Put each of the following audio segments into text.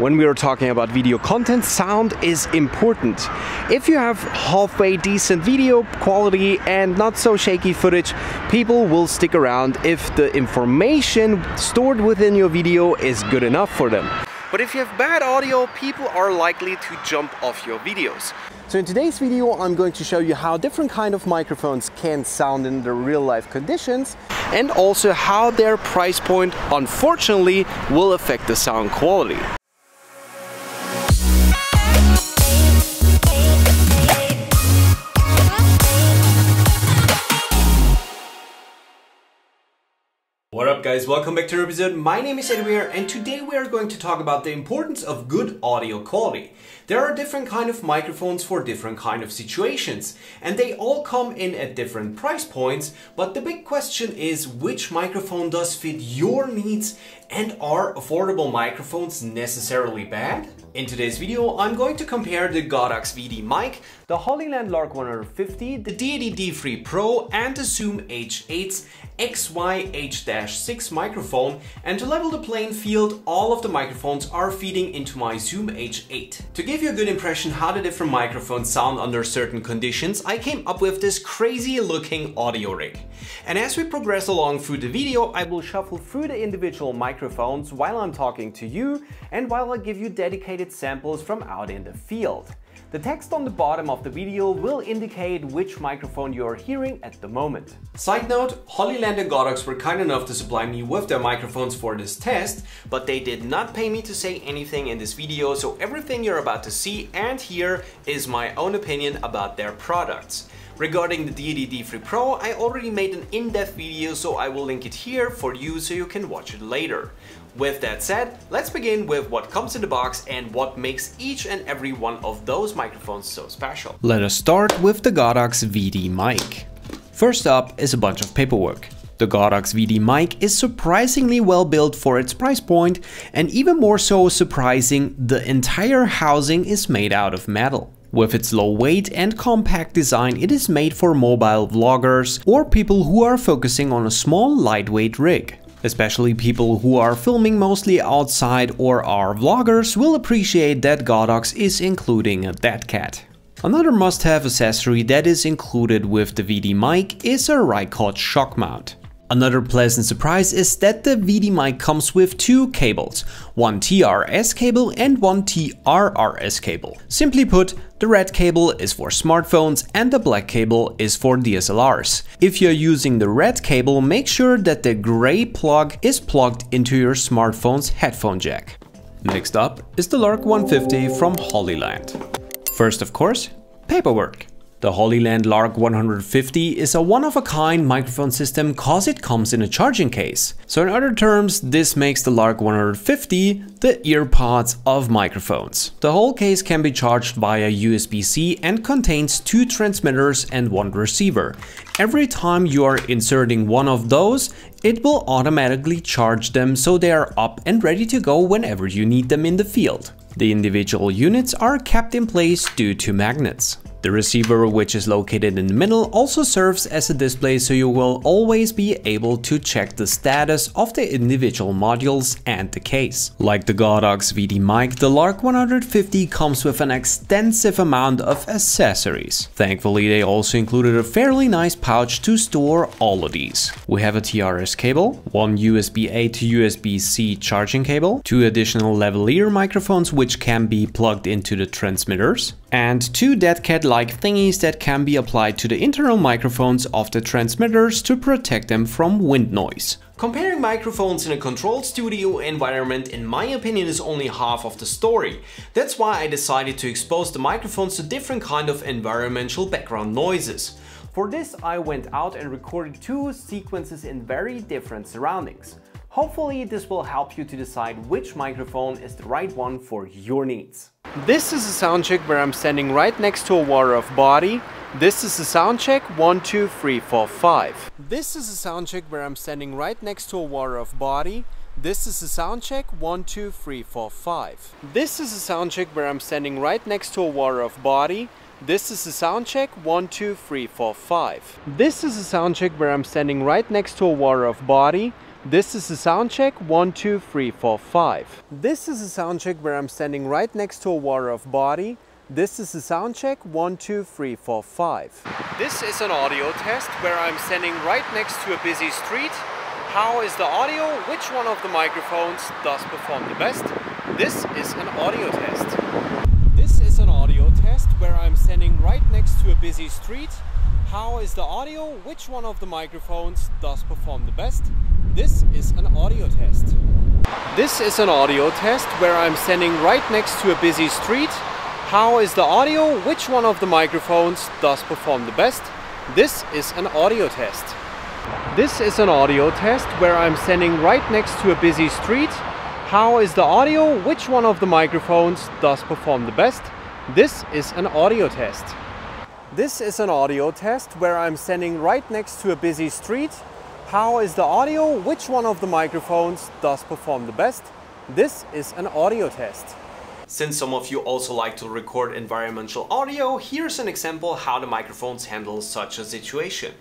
when we are talking about video content, sound is important. If you have halfway decent video quality and not so shaky footage, people will stick around if the information stored within your video is good enough for them. But if you have bad audio, people are likely to jump off your videos. So in today's video, I'm going to show you how different kind of microphones can sound in the real life conditions and also how their price point, unfortunately, will affect the sound quality. What up guys, welcome back to the episode. My name is Edwir and today we are going to talk about the importance of good audio quality. There are different kind of microphones for different kind of situations and they all come in at different price points but the big question is which microphone does fit your needs and are affordable microphones necessarily bad? In today's video, I'm going to compare the Godox VD mic, the Hollyland Lark 150, the Deity D3 Pro and the Zoom H8's XY H- Six microphone and to level the playing field all of the microphones are feeding into my Zoom H8. To give you a good impression how the different microphones sound under certain conditions I came up with this crazy looking audio rig. And as we progress along through the video I will shuffle through the individual microphones while I'm talking to you and while I give you dedicated samples from out in the field. The text on the bottom of the video will indicate which microphone you are hearing at the moment. Side note, Hollyland and Godox were kind enough to supply me with their microphones for this test, but they did not pay me to say anything in this video, so everything you're about to see and hear is my own opinion about their products. Regarding the Deity D3 Pro, I already made an in-depth video so I will link it here for you so you can watch it later. With that said, let's begin with what comes in the box and what makes each and every one of those microphones so special. Let us start with the Godox VD mic. First up is a bunch of paperwork. The Godox VD mic is surprisingly well built for its price point and even more so surprising, the entire housing is made out of metal. With its low weight and compact design, it is made for mobile vloggers or people who are focusing on a small lightweight rig. Especially people who are filming mostly outside or are vloggers will appreciate that Godox is including dead cat. Another must-have accessory that is included with the VD mic is a Rycote shock mount. Another pleasant surprise is that the VDMic comes with two cables, one TRS cable and one TRRS cable. Simply put, the red cable is for smartphones and the black cable is for DSLRs. If you're using the red cable, make sure that the gray plug is plugged into your smartphone's headphone jack. Next up is the Lark 150 from Hollyland. First, of course, paperwork. The Hollyland Lark 150 is a one-of-a-kind microphone system cause it comes in a charging case. So in other terms, this makes the Lark 150 the earpods of microphones. The whole case can be charged via USB-C and contains two transmitters and one receiver. Every time you are inserting one of those, it will automatically charge them so they are up and ready to go whenever you need them in the field. The individual units are kept in place due to magnets. The receiver, which is located in the middle, also serves as a display so you will always be able to check the status of the individual modules and the case. Like the Godox VD mic, the Lark 150 comes with an extensive amount of accessories. Thankfully, they also included a fairly nice pouch to store all of these. We have a TRS cable, one USB-A to USB-C charging cable, two additional lavalier microphones which can be plugged into the transmitters, and two dead cat-like thingies that can be applied to the internal microphones of the transmitters to protect them from wind noise. Comparing microphones in a controlled studio environment in my opinion is only half of the story. That's why I decided to expose the microphones to different kind of environmental background noises. For this I went out and recorded two sequences in very different surroundings. Hopefully this will help you to decide which microphone is the right one for your needs. This is a sound check where I'm standing right next to a water of body. This is a sound check 1, 2, 3, 4, 5. This is a sound check where I'm standing right next to a water of body. This is a sound check 1, 2, 3, 4, 5. This is a sound check where I'm standing right next to a water of body. This is a sound check 1, 2, 3, 4, 5. This is a sound check where I'm standing right next to a water of body one, two, three, four, five. This is a sound check where I'm standing right next to a water of body. This is a sound check, one, two, three, four, five. This is an audio test where I'm standing right next to a busy street. How is the audio? Which one of the microphones does perform the best? This is an audio test. This is an audio test where I'm standing right next to a busy street. How is the audio? Which one of the microphones does perform the best? This is an audio test. This is an audio test where I'm standing right next to a busy street. How is the audio? Which one of the microphones does perform the best? This is an audio test. This is an audio test where I'm standing right next to a busy street. How is the audio? Which one of the microphones does perform the best? This is an audio test. This is an audio test where I'm standing right next to a busy street. How is the audio? Which one of the microphones does perform the best? This is an audio test. Since some of you also like to record environmental audio, here's an example how the microphones handle such a situation.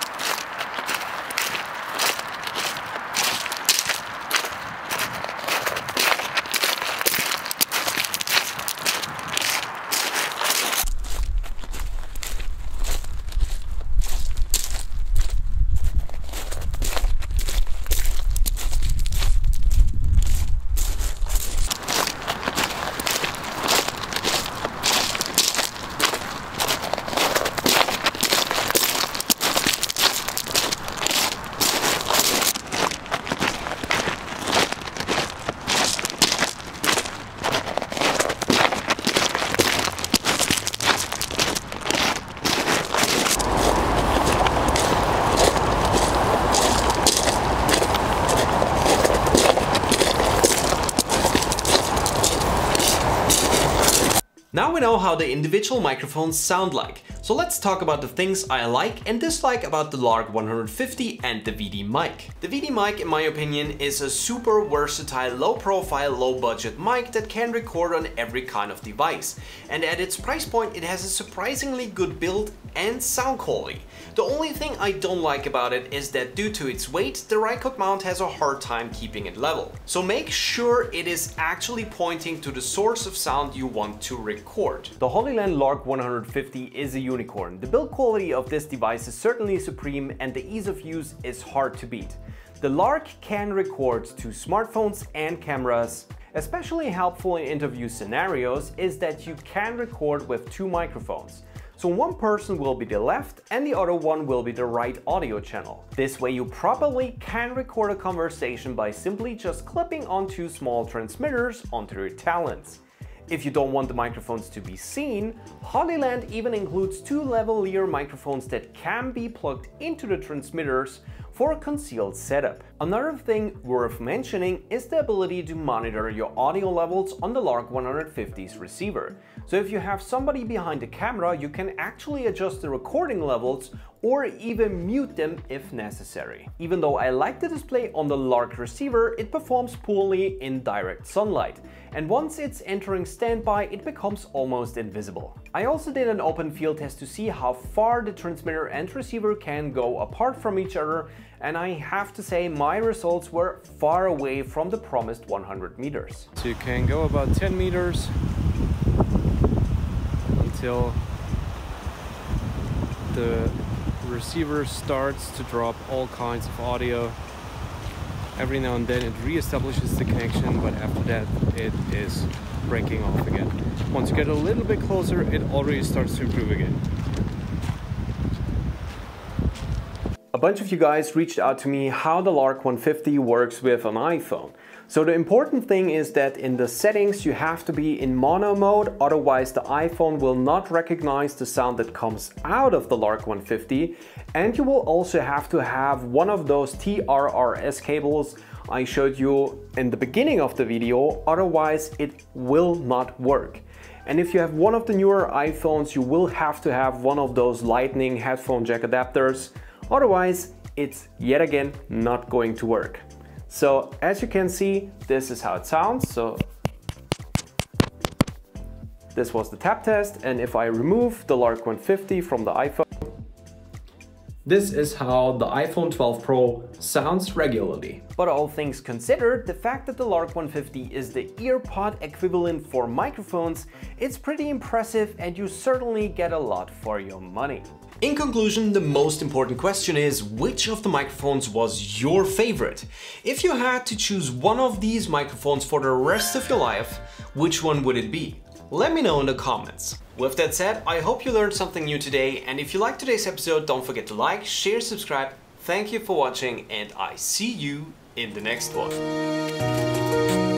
Now we know how the individual microphones sound like, so let's talk about the things I like and dislike about the Lark 150 and the VD mic. The VD mic, in my opinion, is a super versatile, low profile, low budget mic that can record on every kind of device. And at its price point, it has a surprisingly good build and sound quality. The only thing I don't like about it is that due to its weight, the Rycote mount has a hard time keeping it level. So make sure it is actually pointing to the source of sound you want to record. The Hollyland Lark 150 is a unicorn. The build quality of this device is certainly supreme and the ease of use is hard to beat. The Lark can record to smartphones and cameras. Especially helpful in interview scenarios is that you can record with two microphones. So one person will be the left and the other one will be the right audio channel. This way you properly can record a conversation by simply just clipping on two small transmitters onto your talents. If you don't want the microphones to be seen, Hollyland even includes two lavalier microphones that can be plugged into the transmitters for a concealed setup. Another thing worth mentioning is the ability to monitor your audio levels on the Lark 150's receiver. So if you have somebody behind the camera, you can actually adjust the recording levels or even mute them if necessary. Even though I like the display on the Lark receiver, it performs poorly in direct sunlight. And once it's entering standby, it becomes almost invisible. I also did an open field test to see how far the transmitter and receiver can go apart from each other and I have to say my results were far away from the promised 100 meters. So you can go about 10 meters until the receiver starts to drop all kinds of audio. Every now and then it re-establishes the connection, but after that it is breaking off again. Once you get a little bit closer, it already starts to improve again. A bunch of you guys reached out to me how the Lark 150 works with an iPhone. So the important thing is that in the settings you have to be in mono mode, otherwise the iPhone will not recognize the sound that comes out of the Lark 150 and you will also have to have one of those TRRS cables I showed you in the beginning of the video, otherwise it will not work. And if you have one of the newer iPhones, you will have to have one of those lightning headphone jack adapters. Otherwise, it's yet again not going to work. So as you can see, this is how it sounds. So this was the tap test. And if I remove the Lark 150 from the iPhone, This is how the iPhone 12 Pro sounds regularly. But all things considered, the fact that the Lark 150 is the EarPod equivalent for microphones, it's pretty impressive and you certainly get a lot for your money. In conclusion, the most important question is which of the microphones was your favorite? If you had to choose one of these microphones for the rest of your life, which one would it be? Let me know in the comments. With that said, I hope you learned something new today and if you liked today's episode, don't forget to like, share, subscribe. Thank you for watching and I see you in the next one.